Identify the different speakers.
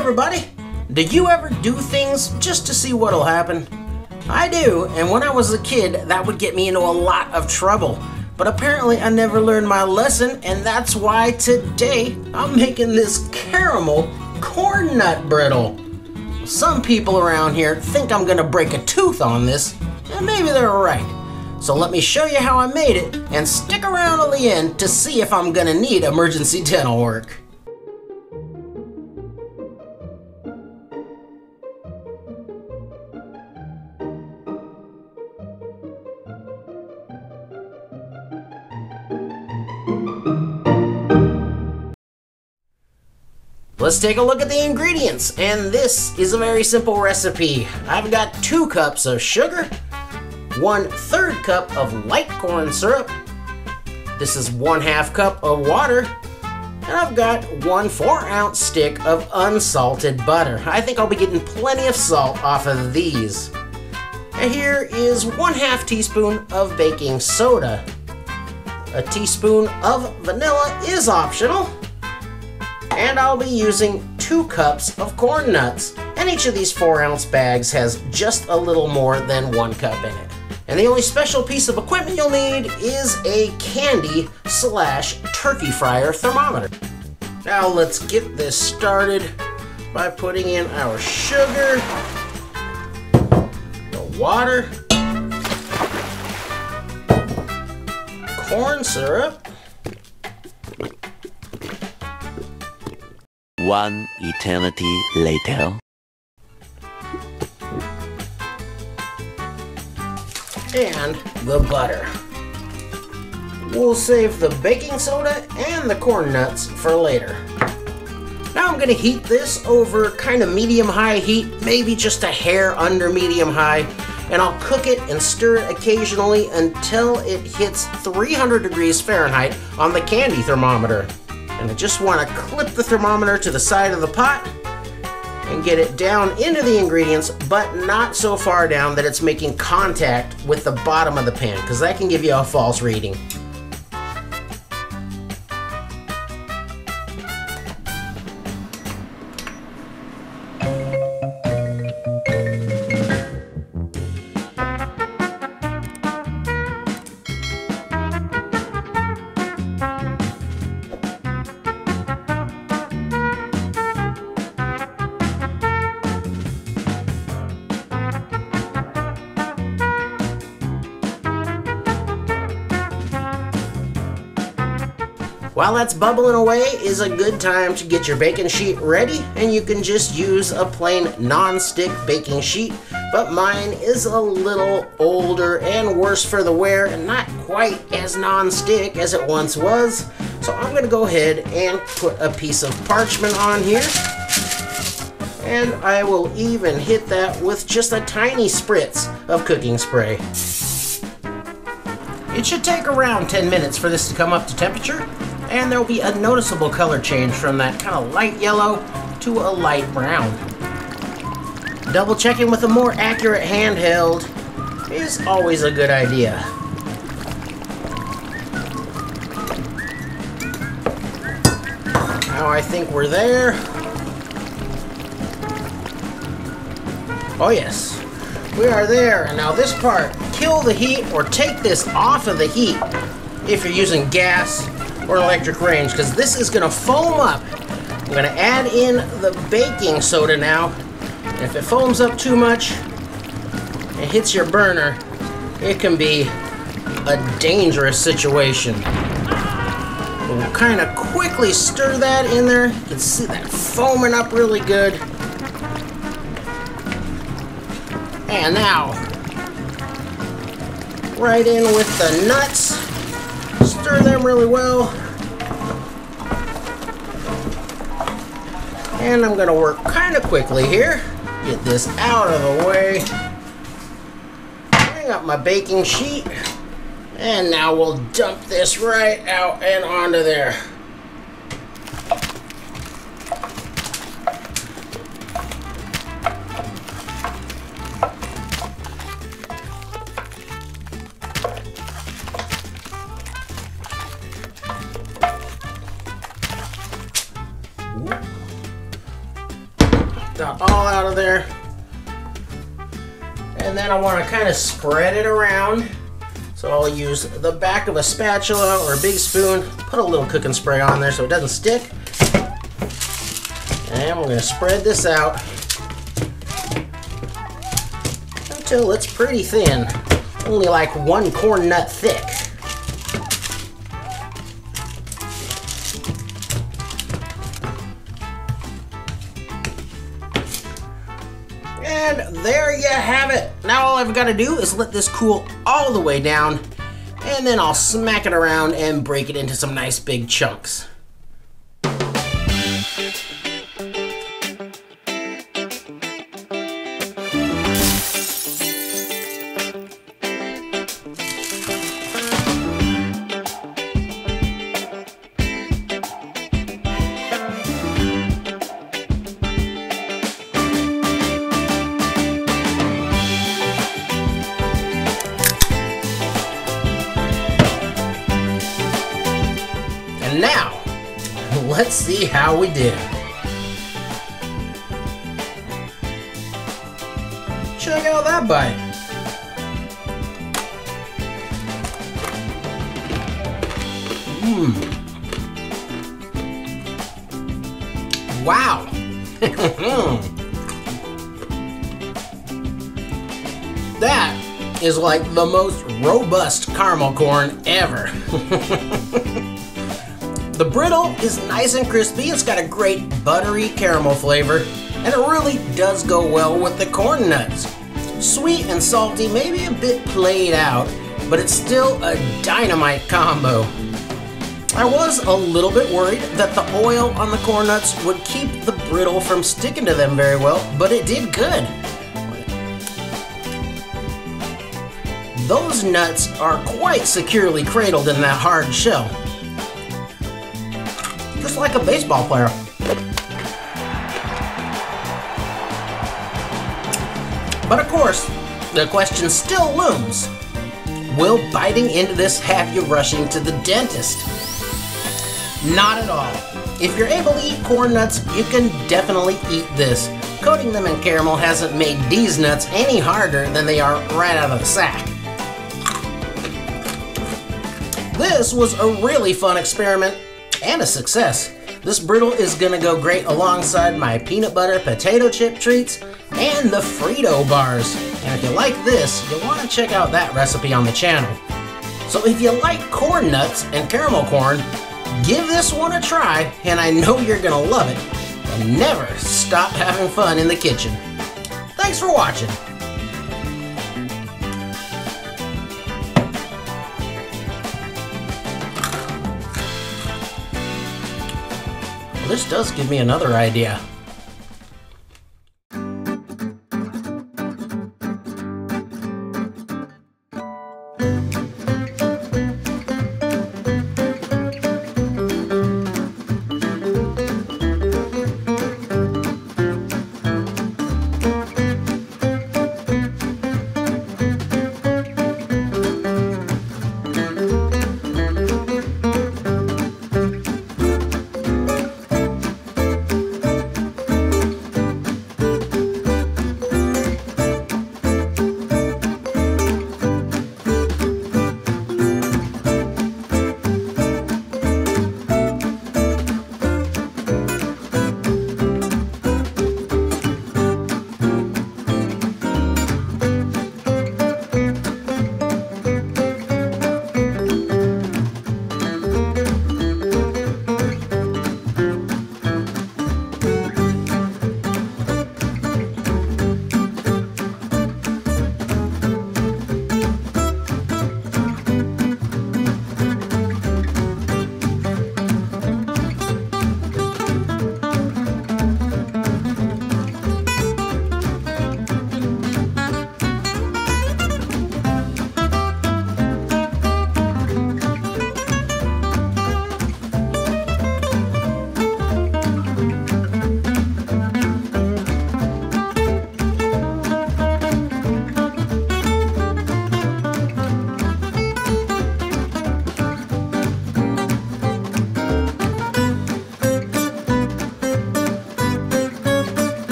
Speaker 1: everybody! Do you ever do things just to see what'll happen? I do, and when I was a kid, that would get me into a lot of trouble. But apparently, I never learned my lesson, and that's why today I'm making this caramel corn nut brittle. Some people around here think I'm gonna break a tooth on this, and maybe they're right. So let me show you how I made it, and stick around till the end to see if I'm gonna need emergency dental work. Let's take a look at the ingredients, and this is a very simple recipe. I've got two cups of sugar, one third cup of light corn syrup, this is one half cup of water, and I've got one four ounce stick of unsalted butter. I think I'll be getting plenty of salt off of these. And here is one half teaspoon of baking soda. A teaspoon of vanilla is optional and I'll be using two cups of corn nuts. And each of these four ounce bags has just a little more than one cup in it. And the only special piece of equipment you'll need is a candy slash turkey fryer thermometer. Now let's get this started by putting in our sugar, the water, corn syrup,
Speaker 2: One eternity later.
Speaker 1: and the butter. We'll save the baking soda and the corn nuts for later. Now I'm going to heat this over kind of medium-high heat, maybe just a hair under medium-high, and I'll cook it and stir it occasionally until it hits 300 degrees Fahrenheit on the candy thermometer. And I just want to clip the thermometer to the side of the pot and get it down into the ingredients, but not so far down that it's making contact with the bottom of the pan, because that can give you a false reading. While that's bubbling away is a good time to get your baking sheet ready and you can just use a plain non-stick baking sheet but mine is a little older and worse for the wear and not quite as non-stick as it once was. So I'm going to go ahead and put a piece of parchment on here and I will even hit that with just a tiny spritz of cooking spray. It should take around 10 minutes for this to come up to temperature and there will be a noticeable color change from that kind of light yellow to a light brown. Double checking with a more accurate handheld is always a good idea. Now I think we're there. Oh yes, we are there. And now this part, kill the heat or take this off of the heat if you're using gas or electric range because this is going to foam up. I'm going to add in the baking soda now. If it foams up too much, it hits your burner, it can be a dangerous situation. We'll kind of quickly stir that in there. You can see that foaming up really good. And now, right in with the nuts. Stir them really well. And I'm gonna work kind of quickly here. Get this out of the way. Bring up my baking sheet. And now we'll dump this right out and onto there. That all out of there. And then I want to kind of spread it around. So I'll use the back of a spatula or a big spoon, put a little cooking spray on there so it doesn't stick. And we're going to spread this out until it's pretty thin. Only like one corn nut thick. And there you have it. Now all I've got to do is let this cool all the way down and then I'll smack it around and break it into some nice big chunks. And now, let's see how we did. Check out that bite. Mmm. Wow. that is like the most robust caramel corn ever. The brittle is nice and crispy. It's got a great buttery caramel flavor, and it really does go well with the corn nuts. Sweet and salty, maybe a bit played out, but it's still a dynamite combo. I was a little bit worried that the oil on the corn nuts would keep the brittle from sticking to them very well, but it did good. Those nuts are quite securely cradled in that hard shell just like a baseball player. But of course, the question still looms. Will biting into this have you rushing to the dentist? Not at all. If you're able to eat corn nuts, you can definitely eat this. Coating them in caramel hasn't made these nuts any harder than they are right out of the sack. This was a really fun experiment and a success. This brittle is gonna go great alongside my peanut butter potato chip treats and the Frito bars. And if you like this, you'll wanna check out that recipe on the channel. So if you like corn nuts and caramel corn, give this one a try and I know you're gonna love it. And never stop having fun in the kitchen. Thanks for watching. This does give me another idea.